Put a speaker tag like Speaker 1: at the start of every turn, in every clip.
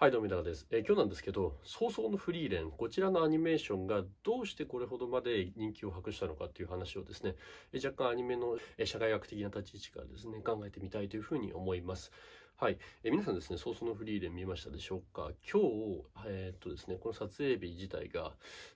Speaker 1: はい、どうも、皆です、えー、今日なんですけど、早々のフリーレン、こちらのアニメーションがどうしてこれほどまで人気を博したのかっていう話をですね、えー、若干アニメの、えー、社会学的な立ち位置からですね、考えてみたいというふうに思います。はい。え皆さんですね、早々のフリーレン見ましたでしょうか？今日、えー、っとですね、この撮影日自体が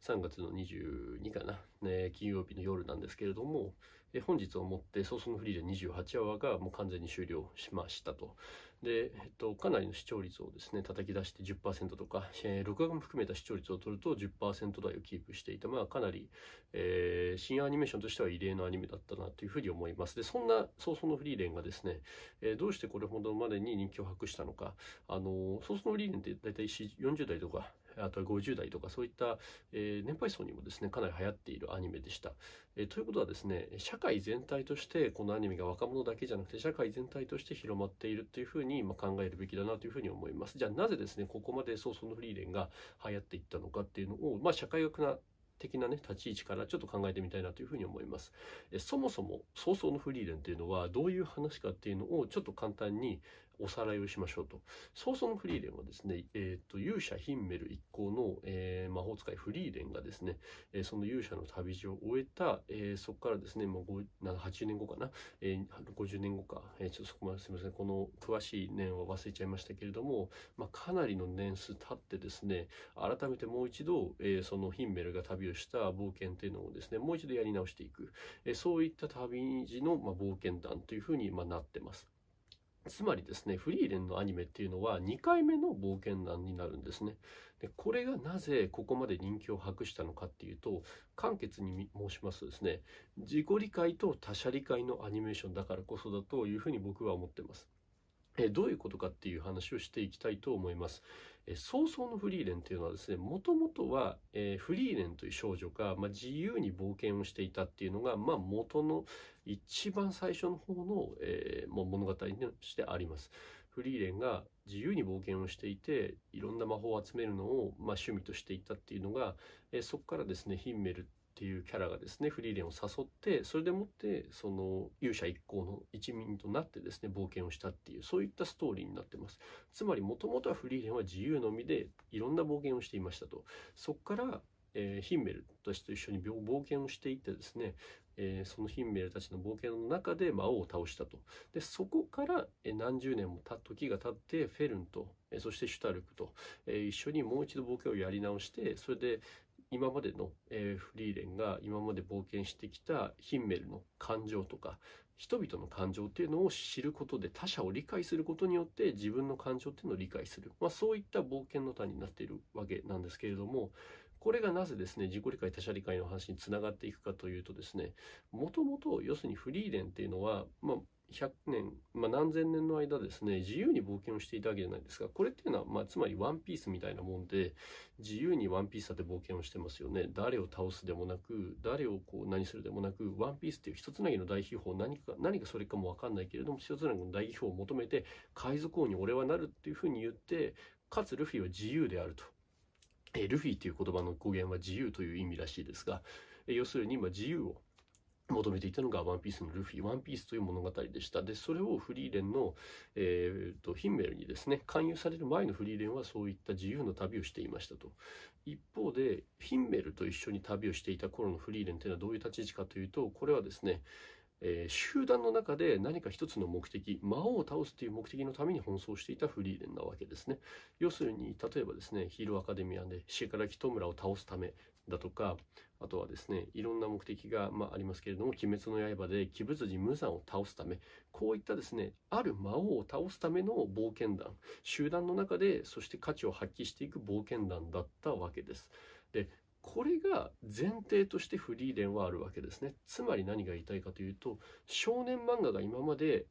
Speaker 1: 3月の22かな、ね、金曜日の夜なんですけれども、え本日をもって早々のフリーレン28話がもう完全に終了しましたと。で、えっと、かなりの視聴率をですね、叩き出して10%とか、えー、録画も含めた視聴率を取ると10%台をキープしていた、まあ、かなり、えー、新アニメーションとしては異例のアニメだったなというふうに思います。で、そんな早々のフリーレンがですね、えー、どうしてこれほどまでに人気を博したのか、あの、早々のフリーレンって大体40代とか、あとは50代とかそういった、えー、年配層にもですね、かなり流行っているアニメでした。えー、ということはですね、社会全体としてこのアニメが若者だけじゃなくて社会全体として広まっているというふうに、まあ、考えるべきだなというふうに思います。じゃあなぜですね、ここまで早々のフリーレンが流行っていったのかっていうのを、まあ、社会学な的なね、立ち位置からちょっと考えてみたいなというふうに思います。えそもそも、早々のフリーレンっていうのはどういう話かっていうのをちょっと簡単におさらいをしましょうと。早々のフリーレンはですね、えっ、ー、と、勇者ヒンメル一行の、えー、魔法使いフリーレンがですね、えー、その勇者の旅路を終えた、えそこからですね、もう80年後かな、え50年後か、えちょっとそこまですみません、この詳しい年は忘れちゃいましたけれども、まあ、かなりの年数経ってですね、改めてもう一度、えそのヒンメルが旅をした冒険っていうのをですね、もう一度やり直していく、えそういった旅路の、まあ、冒険団というふうに、まあ、なってます。つまりですね、フリーレンのアニメっていうのは2回目の冒険談になるんですね。でこれがなぜここまで人気を博したのかっていうと、簡潔に申しますとですね、自己理解と他者理解のアニメーションだからこそだというふうに僕は思ってます。えどういうことかっていう話をしていきたいと思います。え早々のフリーレンというのはですね、もともとは、え、フリーレンという少女が、まあ、自由に冒険をしていたっていうのが、まあ、元の一番最初の方の、えー、もう物語としてあります。フリーレンが自由に冒険をしていて、いろんな魔法を集めるのを、まあ、趣味としていたっていうのが、えー、そこからですね、ヒンメルっていうキャラがですねフリーレンを誘ってそれでもってその勇者一行の一員となってですね冒険をしたっていうそういったストーリーになってますつまりもともとはフリーレンは自由のみでいろんな冒険をしていましたとそこからえー、ヒンメルたちと一緒に冒険をしていってですね、えー、そのヒンメルたちの冒険の中で魔王を倒したと。で、そこから、えー、何十年もた時が経って、フェルンと、えー、そしてシュタルクと、えー、一緒にもう一度冒険をやり直して、それで、今までの、えー、フリーレンが今まで冒険してきたヒンメルの感情とか人々の感情っていうのを知ることで他者を理解することによって自分の感情っていうのを理解する、まあ、そういった冒険の谷になっているわけなんですけれどもこれがなぜですね自己理解他者理解の話につながっていくかというとですねもともと要するにフリーレンっていうのは、まあ、100年、まあ、何千年の間ですね、自由に冒険をしていたわけじゃないですか。これっていうのは、まあ、つまりワンピースみたいなもんで、自由にワンピースだって冒険をしてますよね。誰を倒すでもなく、誰をこう何するでもなく、ワンピースっていう一つなぎの大秘宝、何か、何かそれかもわかんないけれども、一つなぎの大秘宝を求めて、海賊王に俺はなるっていうふうに言って、かつルフィは自由であると。えルフィっていう言葉の語源は自由という意味らしいですが、え要するに今自由を求めていたのがワンピースのルフィ、ワンピースという物語でした。で、それをフリーレンの、えーと、ヒンメルにですね、勧誘される前のフリーレンはそういった自由の旅をしていましたと。一方で、ヒンメルと一緒に旅をしていた頃のフリーレンというのはどういう立ち位置かというと、これはですね、えー、集団の中で何か一つの目的、魔王を倒すという目的のために奔走していたフリーレンなわけですね。要するに、例えばですね、ヒーローアカデミアでシェカラキトムラを倒すためだとか、あとはですね、いろんな目的が、まあ、ありますけれども、鬼滅の刃で鬼物寺無惨を倒すため、こういったですね、ある魔王を倒すための冒険団、集団の中で、そして価値を発揮していく冒険団だったわけです。で、これが前提としてフリーレンはあるわけですね。つまり何が言いたいかというと、少年漫画が今まで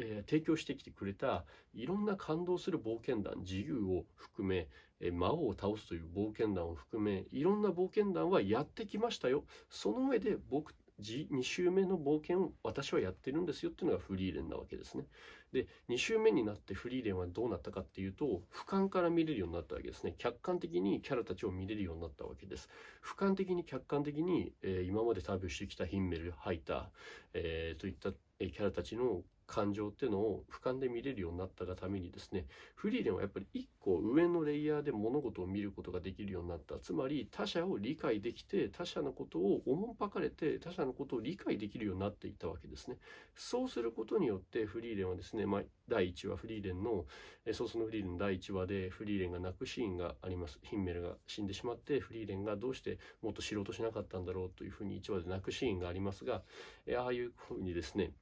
Speaker 1: えー、提供してきてくれたいろんな感動する冒険団自由を含め、え、魔王を倒すという冒険団を含めいろんな冒険団はやってきましたよ。その上で僕2週目の冒険を私はやってるんですよっていうのがフリーレンなわけですね。で2週目になってフリーレンはどうなったかっていうと俯瞰から見れるようになったわけですね。客観的にキャラたちを見れるようになったわけです。俯瞰的に客観的に、えー、今まで旅をしてきたヒンメルハイター、えー、といったキャラたちの感情っていうのを俯瞰で見れるようになったがためにですねフリーレンはやっぱり一個上のエアで物事を見ることができるようになった。つまり他者を理解できて他者のことをおもんぱかれて他者のことを理解できるようになっていたわけですね。そうすることによってフリーレンはですね、まあ、第1話フリーレンのソースのフリーレンの第1話でフリーレンが泣くシーンがあります。ヒンメルが死んでしまってフリーレンがどうしてもっと知ろうとしなかったんだろうというふうに1話で泣くシーンがありますがああいうふうにですね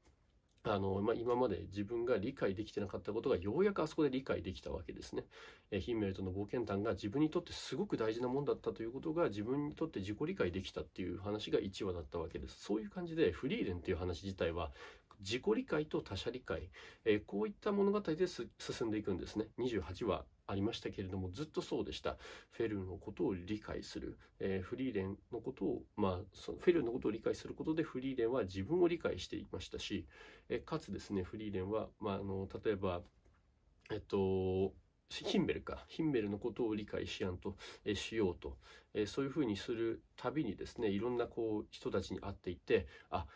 Speaker 1: あの、まあ、今まで自分が理解できてなかったことがようやくあそこで理解できたわけですね。えヒンメルとの冒険譚が自分にとってすごく大事なもんだったということが自分にとって自己理解できたっていう話が1話だったわけです。そういう感じでフリーレンっていう話自体は自己理解と他者理解、え、こういった物語で進んでいくんですね。28話ありましたけれども、ずっとそうでした。フェルのことを理解する。えー、フリーレンのことを、まあ、そのフェルのことを理解することでフリーレンは自分を理解していましたし、えー、かつですね、フリーレンは、まあ、あの、例えば、えっと、ヒンベルか。ヒンベルのことを理解しやんと、えしようと、えそういうふうにするたびにですね、いろんなこう人たちに会っていて、あ、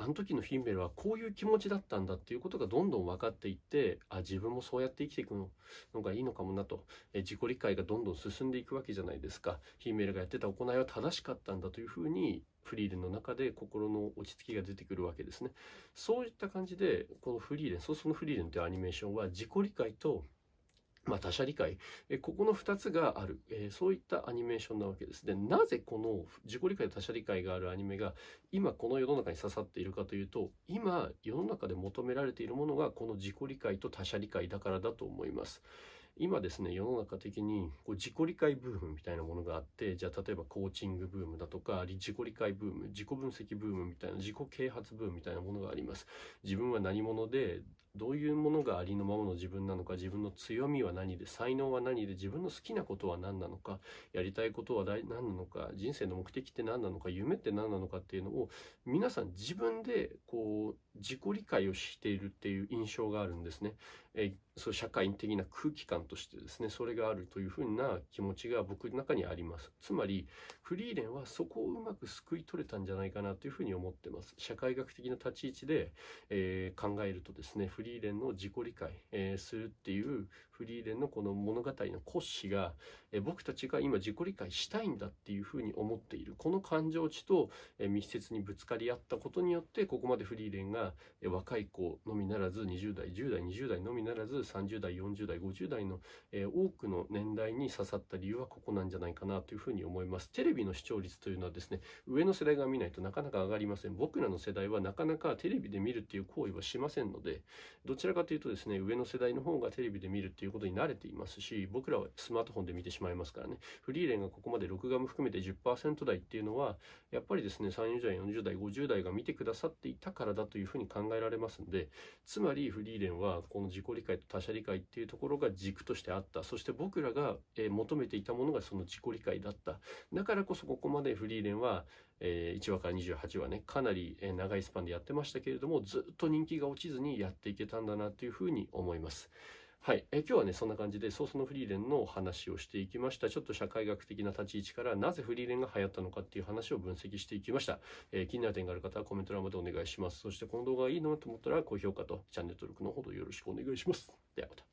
Speaker 1: あの時のヒンメルはこういう気持ちだったんだっていうことがどんどん分かっていってあ自分もそうやって生きていくのがいいのかもなと。え自己理解がどんどん進んでいくわけじゃないですか。ヒンメルがやってた行いは正しかったんだというふうにフリーレンの中で心の落ち着きが出てくるわけですね。そういった感じでこのフリーレンそうそのフリーレンというアニメーションは自己理解とまあ、他者理解、えここの2つがある、えそういったアニメーションなわけです。でなぜこの自己理解と他者理解があるアニメが今この世の中に刺さっているかというと今世の中で求められているものがこの自己理解と他者理解だからだと思います。今ですね世の中的にこう自己理解ブームみたいなものがあってじゃあ例えばコーチングブームだとか自己理解ブーム自己分析ブームみたいな自己啓発ブームみたいなものがあります。自分は何者でどういうものがありのままの自分なのか自分の強みは何で才能は何で自分の好きなことは何なのかやりたいことは何なのか人生の目的って何なのか夢って何なのかっていうのを皆さん自分でこう自己理解をしているっていう印象があるんですね。えそう社会的な空気感としてですねそれがあるというふうな気持ちが僕の中にありますつまりフリーレンはそこをうまくすくい取れたんじゃないかなというふうに思ってます社会学的な立ち位置で、えー、考えるとですねフリーレンの自己理解、えー、するっていうフリーレンのこの物語の骨子が、え僕たちが今自己理解したいんだっていうふうに思っている。この感情値と、え密接にぶつかり合ったことによってここまでフリーレンが、え若い子のみならず20代10代20代のみならず30代40代50代の、え多くの年代に刺さった理由はここなんじゃないかなというふうに思います。テレビの視聴率というのはですね上の世代が見ないとなかなか上がりません。僕らの世代はなかなかテレビで見るっていう行為はしませんのでどちらかというとですね上の世代の方がテレビで見るっていういうことに慣れていますし僕らはスマートフォンで見てしまいますからね。フリーレンがここまで録画も含めて10%台っていうのはやっぱりですね30代40代50代が見てくださっていたからだというふうに考えられますんでつまりフリーレンはこの自己理解と他者理解っていうところが軸としてあった。そして僕らが求めていたものがその自己理解だった。だからこそここまでフリーレンはえー、1話から28話ねかなり長いスパンでやってましたけれどもずっと人気が落ちずにやっていけたんだなというふうに思います。はい、え今日はねそんな感じでソースのフリーレンのお話をしていきました。ちょっと社会学的な立ち位置からなぜフリーレンが流行ったのかっていう話を分析していきました、えー、気になる点がある方はコメント欄までお願いします。そしてこの動画がいいなと思ったら高評価とチャンネル登録のほどよろしくお願いします。ではまた。